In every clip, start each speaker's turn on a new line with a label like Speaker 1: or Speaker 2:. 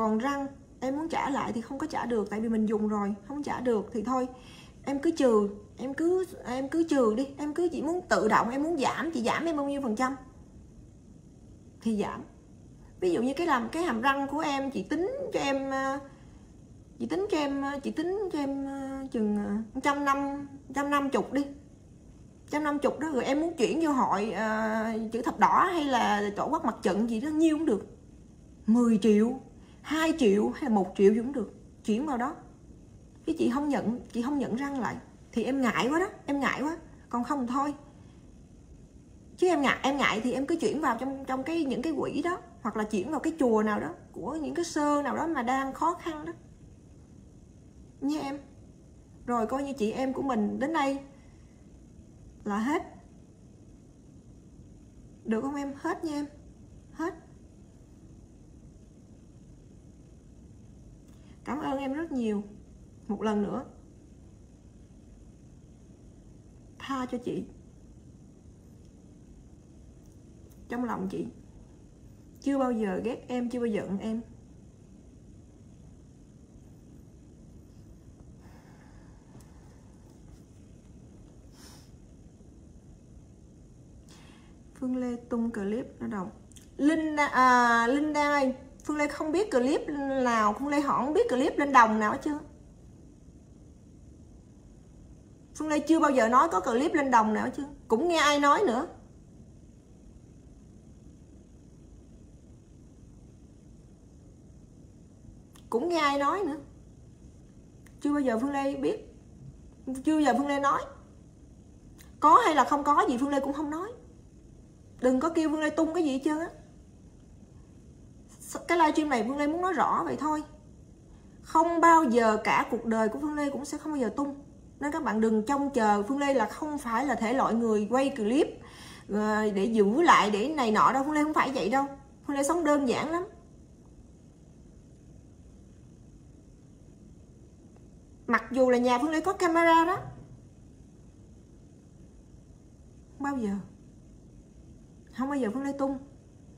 Speaker 1: còn răng em muốn trả lại thì không có trả được tại vì mình dùng rồi không trả được thì thôi. Em cứ trừ em cứ em cứ trừ đi em cứ chỉ muốn tự động em muốn giảm chị giảm em bao nhiêu phần trăm? Thì giảm. Ví dụ như cái làm cái hàm răng của em chị tính cho em ờ, chị tính cho em ờ, chị tính cho em ờ, chừng trăm năm trăm năm chục đi. Trăm năm chục đó rồi em muốn chuyển vô hội uh, chữ thập đỏ hay là tổ quốc mặt trận gì đó nhiêu cũng được. 10 triệu. 2 triệu hay là 1 triệu cũng được. Chuyển vào đó. Chứ chị không nhận, chị không nhận răng lại. Thì em ngại quá đó, em ngại quá. Còn không thôi. Chứ em ngại em ngại thì em cứ chuyển vào trong trong cái, những cái quỹ đó, hoặc là chuyển vào cái chùa nào đó, của những cái sơ nào đó mà đang khó khăn đó. Nha em. Rồi coi như chị em của mình đến đây là hết. Được không em? Hết nha em hết cảm ơn em rất nhiều. Một lần nữa. Tha cho chị. Trong lòng chị. Chưa bao giờ ghét em chưa bao giờ giận em. Phương Lê tung clip nó đồng Linh à, Linh đang ơi Phương Lê không biết clip nào, Phương Lê họ không biết clip lên đồng nào chưa Phương Lê chưa bao giờ nói có clip lên đồng nào chưa Cũng nghe ai nói nữa. Cũng nghe ai nói nữa. Chưa bao giờ Phương Lê biết. Chưa bao giờ Phương Lê nói. Có hay là không có gì Phương Lê cũng không nói. Đừng có kêu Phương Lê tung cái gì hết trơn á. Cái livestream này Phương Lê muốn nói rõ vậy thôi. Không bao giờ cả cuộc đời của Phương Lê cũng sẽ không bao giờ tung. Nên các bạn đừng trông chờ Phương Lê là không phải là thể loại người quay clip ờ, để giữ lại để này nọ đâu. Phương Lê không phải vậy đâu. Phương Lê sống đơn giản lắm. Mặc dù là nhà Phương Lê có camera đó. Bao giờ. Không bao giờ Phương Lê tung.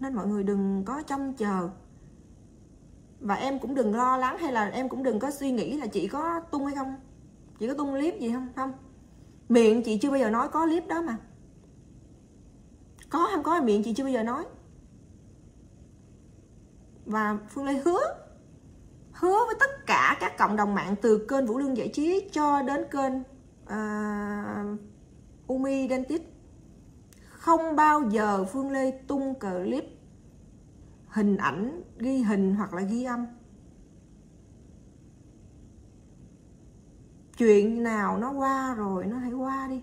Speaker 1: Nên mọi người đừng có trông chờ và em cũng đừng lo lắng hay là em cũng đừng có suy nghĩ là chị có tung hay không? Chị có tung clip gì không? Không. Miệng chị chưa bao giờ nói có clip đó mà. Có không? Có miệng chị chưa bao giờ nói. Và phương lê hứa hứa với tất cả các cộng đồng mạng từ kênh vũ lương giải trí cho đến kênh uh, umi dentist không bao giờ phương lê tung clip hình ảnh, ghi hình hoặc là ghi âm. Chuyện nào nó qua rồi nó hãy qua đi.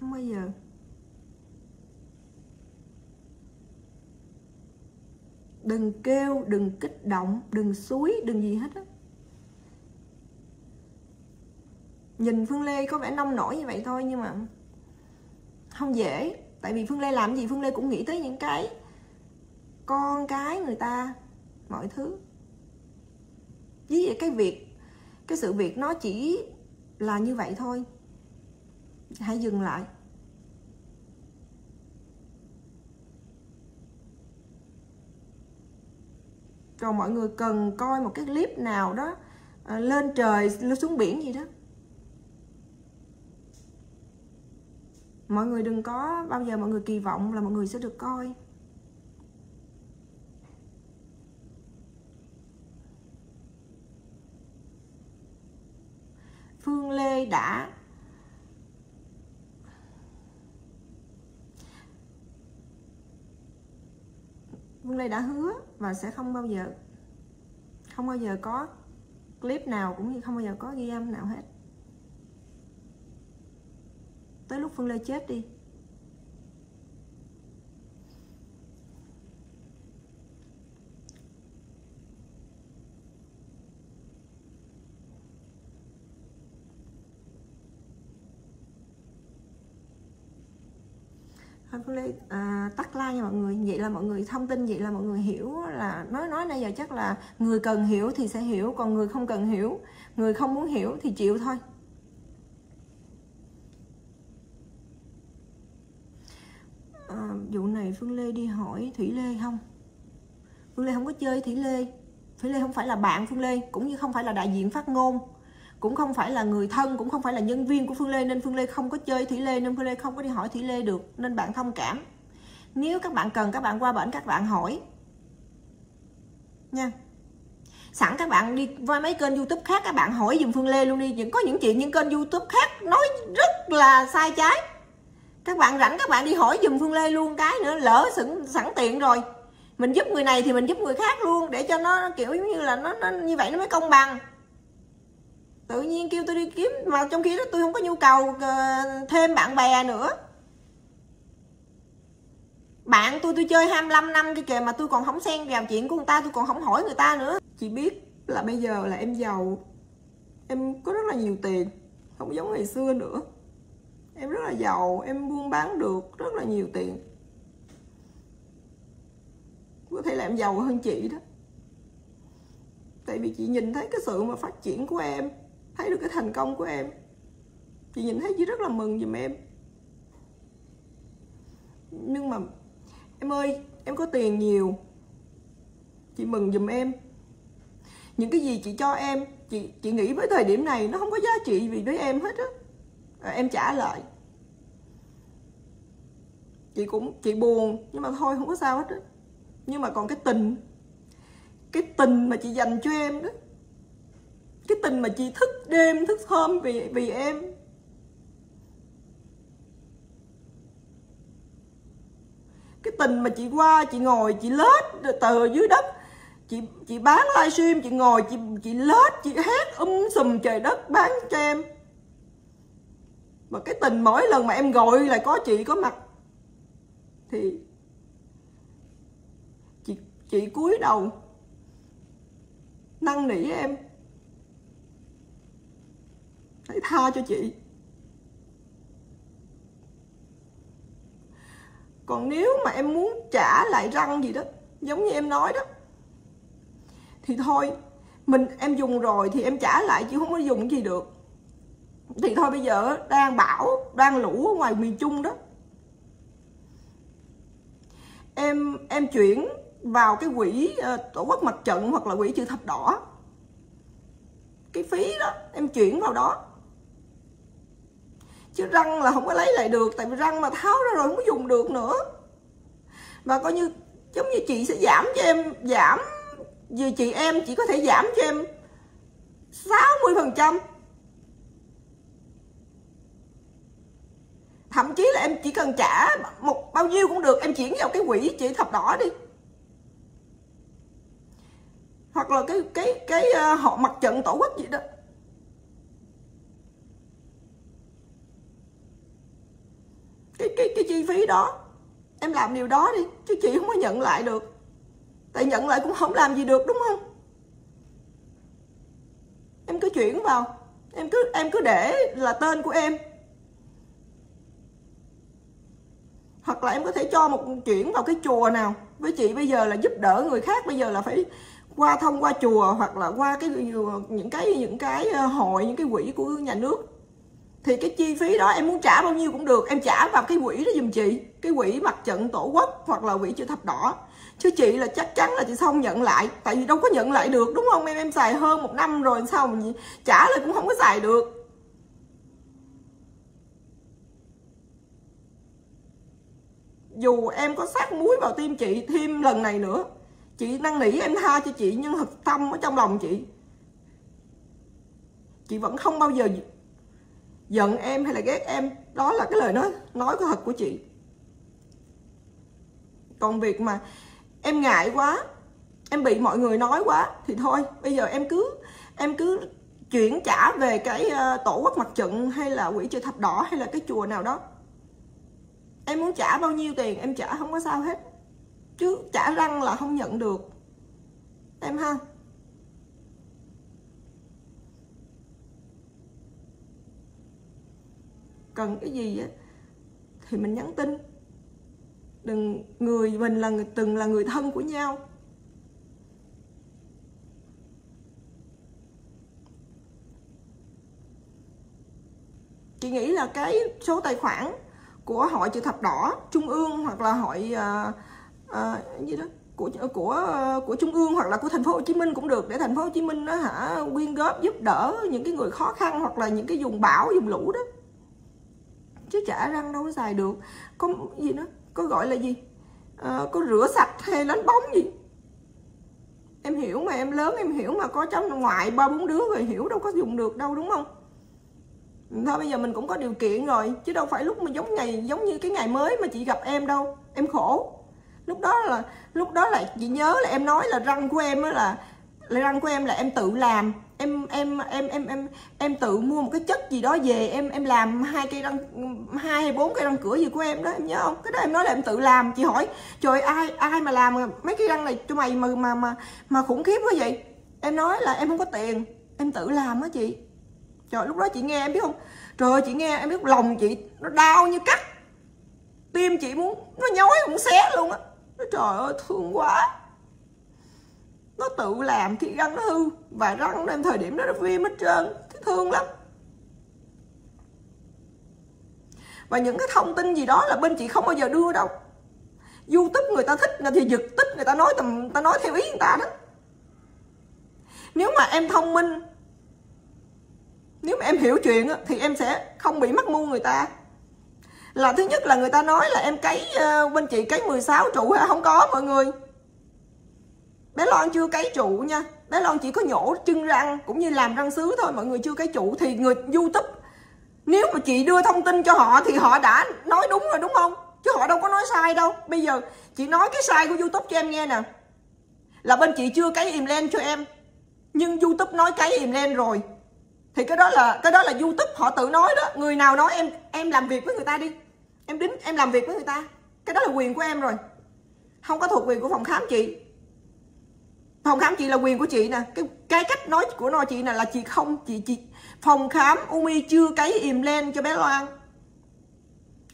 Speaker 1: Không bao giờ. Đừng kêu, đừng kích động, đừng suối đừng gì hết á. Nhìn phương lê có vẻ nông nổi như vậy thôi nhưng mà không dễ. Tại vì phương lê làm gì, phương lê cũng nghĩ tới những cái con cái người ta mọi thứ. Với vậy cái việc cái sự việc nó chỉ là như vậy thôi. Hãy dừng lại. Còn mọi người cần coi một cái clip nào đó à, lên trời lên xuống biển gì đó. Mọi người đừng có bao giờ mọi người kỳ vọng là mọi người sẽ được coi. Phương Lê đã Phương Lê đã hứa và sẽ không bao giờ, không bao giờ có clip nào cũng như không bao giờ có ghi âm nào hết. Tới lúc Phương Lê chết đi Phương Lê à, tắt like nha mọi người. Vậy là mọi người thông tin vậy là mọi người hiểu là nói nói nãy giờ chắc là người cần hiểu thì sẽ hiểu còn người không cần hiểu người không muốn hiểu thì chịu thôi. À, vụ này Phương Lê đi hỏi Thủy Lê không? Phương Lê không có chơi Thủy Lê. Thủy Lê không phải là bạn Phương Lê cũng như không phải là đại diện phát ngôn cũng không phải là người thân cũng không phải là nhân viên của Phương Lê nên Phương Lê không có chơi Thủy Lê nên Phương Lê không có đi hỏi Thủy Lê được nên bạn thông cảm. Nếu các bạn cần các bạn qua bển các bạn hỏi. Nha. Sẵn các bạn đi qua mấy kênh youtube khác các bạn hỏi dùm phương lê luôn đi. Những có những chuyện những kênh youtube khác nói rất là sai trái. Các bạn rảnh các bạn đi hỏi dùm phương lê luôn cái nữa lỡ sẵn, sẵn tiện rồi. Mình giúp người này thì mình giúp người khác luôn để cho nó kiểu như là nó, nó như vậy nó mới công bằng tự nhiên kêu tôi đi kiếm, mà trong khi đó tôi không có nhu cầu ờ, thêm bạn bè nữa. Bạn tôi tôi chơi 25 năm cái kìa mà tôi còn không xen vào chuyện của người ta tôi còn không hỏi người ta nữa. Chị biết là bây giờ là em giàu, em có rất là nhiều tiền, không giống ngày xưa nữa. Em rất là giàu, em buôn bán được rất là nhiều tiền. Có thể là em giàu hơn chị đó. Tại vì chị nhìn thấy cái sự mà phát triển của em thấy được cái thành công của em. Chị nhìn thấy chị rất là mừng giùm em. Nhưng mà em ơi em có tiền nhiều. Chị mừng giùm em. Những cái gì chị cho em chị chị nghĩ với thời điểm này nó không có giá trị gì với em hết á. À, em trả lại. Chị cũng chị buồn nhưng mà thôi không có sao hết á. Nhưng mà còn cái tình. Cái tình mà chị dành cho em đó cái tình mà chị thức đêm, thức hôm vì vì em. Cái tình mà chị qua, chị ngồi, chị lết từ dưới đất. Chị chị bán livestream, chị ngồi, chị chị lết, chị hát um sùm trời đất bán cho em. Mà cái tình mỗi lần mà em gọi là có chị có mặt, thì chị chị cúi đầu, năn nỉ em hãy tha cho chị. Còn nếu mà em muốn trả lại răng gì đó giống như em nói đó thì thôi mình em dùng rồi thì em trả lại chứ không có dùng gì được. Thì thôi bây giờ đang bão đang lũ ở ngoài miền trung đó. Em em chuyển vào cái quỹ uh, tổ quốc mặt trận hoặc là quỹ chữ thập đỏ. Cái phí đó em chuyển vào đó chứ răng là không có lấy lại được tại vì răng mà tháo ra rồi không có dùng được nữa. Và coi như giống như chị sẽ giảm cho em giảm vì chị em chỉ có thể giảm cho em 60 phần trăm. Thậm chí là em chỉ cần trả một bao nhiêu cũng được em chuyển vào cái quỹ chị thập đỏ đi. Hoặc là cái cái cái uh, họ mặt trận tổ quốc gì đó cái lý đó. Em làm điều đó đi, chứ chị không có nhận lại được. Tại nhận lại cũng không làm gì được, đúng không? Em cứ chuyển vào. Em cứ em cứ để là tên của em. Hoặc là em có thể cho một chuyển vào cái chùa nào. Với chị bây giờ là giúp đỡ người khác, bây giờ là phải qua thông, qua chùa, hoặc là qua cái, những cái những cái ờ, hội, những cái quỹ của nhà nước thì cái chi phí đó em muốn trả bao nhiêu cũng được. Em trả vào cái quỹ đó giùm chị. Cái quỹ mặt trận tổ quốc hoặc là quỹ chữ thập đỏ. Chứ chị là chắc chắn là chị không nhận lại. Tại vì đâu có nhận lại được, đúng không? Em em xài hơn một năm rồi, sao mà trả lại cũng không có xài được. Dù em có sát muối vào tim chị thêm lần này nữa, chị năn nỉ em tha cho chị, nhưng thật tâm ở trong lòng chị chị vẫn không bao giờ giận em hay là ghét em, đó là cái lời nói nói có thật của chị. Còn việc mà em ngại quá, em bị mọi người nói quá thì thôi, bây giờ em cứ em cứ chuyển trả về cái ờ, tổ quốc mặt trận hay là quỹ chữ thập đỏ hay là cái chùa nào đó. Em muốn trả bao nhiêu tiền, em trả không có sao hết. Chứ trả răng là không nhận được. Em ha? Cần cái gì á thì mình nhắn tin. Đừng người mình là từng là người thân của nhau. Chị nghĩ là cái số tài khoản của hội chữ thập đỏ trung ương hoặc là hội uh, uh, gì đó của của của trung ương hoặc là của thành phố Hồ Chí Minh cũng được để thành phố Hồ Chí Minh nó hả quyên góp giúp đỡ những cái người khó khăn hoặc là những cái vùng bão vùng lũ đó chứ chả răng đâu có xài được. Có gì nữa? Có gọi là gì? À, có rửa sạch hay đánh bóng gì? Em hiểu mà em lớn em hiểu mà có cháu ngoại ba bốn đứa rồi hiểu đâu có dùng được đâu đúng không? Thôi bây giờ mình cũng có điều kiện rồi chứ đâu phải lúc mà giống ngày giống như cái ngày mới mà chị gặp em đâu. Em khổ. Lúc đó là lúc đó là chị nhớ là em nói là răng của em á là, là răng của em là em tự làm. Em em em em em em tự mua một cái chất gì đó về, em em làm hai cây răng, hai hay bốn cây răng cửa gì của em đó, em nhớ không? Cái đó em nói là em tự làm. Chị hỏi, trời ai ai mà làm mấy cái răng này cho mày mà mà mà mà khủng khiếp quá vậy? Em nói là em không có tiền, em tự làm á chị. Trời, lúc đó chị nghe em biết không? Trời chị nghe em biết lòng chị nó đau như cắt. Tim chị muốn, nó nhói, muốn xé luôn á. Trời ơi, thương quá nó tự làm thì răng nó hư và răng em thời điểm đó nó viêm hết trơn, thấy thương lắm. Và những cái thông tin gì đó là bên chị không bao giờ đưa đâu. Youtube người ta thích, người thì giật tích, người ta nói tầm, ta nói theo ý người ta đó. Nếu mà em thông minh, nếu mà em hiểu chuyện thì em sẽ không bị mắc mưu người ta. Là thứ nhất là người ta nói là em cấy ờ, bên chị cấy 16 trụ không có, mọi người bé Loan chưa cấy trụ nha. Bé Loan chỉ có nhổ chân răng cũng như làm răng sứ thôi, mọi người chưa cấy trụ thì người YouTube, nếu mà chị đưa thông tin cho họ thì họ đã nói đúng rồi đúng không? Chứ họ đâu có nói sai đâu. Bây giờ chị nói cái sai của YouTube cho em nghe nè. Là bên chị chưa cấy im len cho em, nhưng YouTube nói cấy im len rồi. Thì cái đó là, cái đó là YouTube họ tự nói đó. Người nào nói em em làm việc với người ta đi. Em đính, em làm việc với người ta. Cái đó là quyền của em rồi. Không có thuộc quyền của phòng khám chị phòng khám chị là quyền của chị nè. Cái cái cách nói của nó chị nè là chị không, chị chị phòng khám Umi chưa cấy im lên cho bé Loan.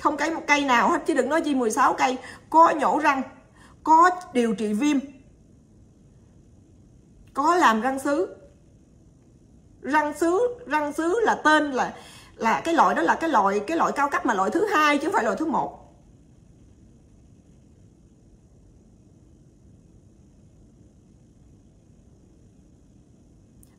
Speaker 1: Không cấy một cây nào hết, chứ đừng nói chi 16 cây. Có nhổ răng, có điều trị viêm, có làm răng sứ răng sứ răng sứ là tên là là cái loại đó là cái loại cái loại cao cấp mà loại thứ hai chứ không phải loại thứ một.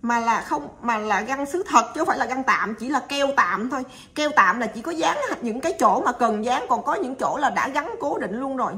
Speaker 1: Mà là không, mà là găng sứ thật chứ không phải là găng tạm, chỉ là keo tạm thôi. Keo tạm là chỉ có dán những cái chỗ mà cần dán, còn có những chỗ là đã gắn cố định luôn rồi.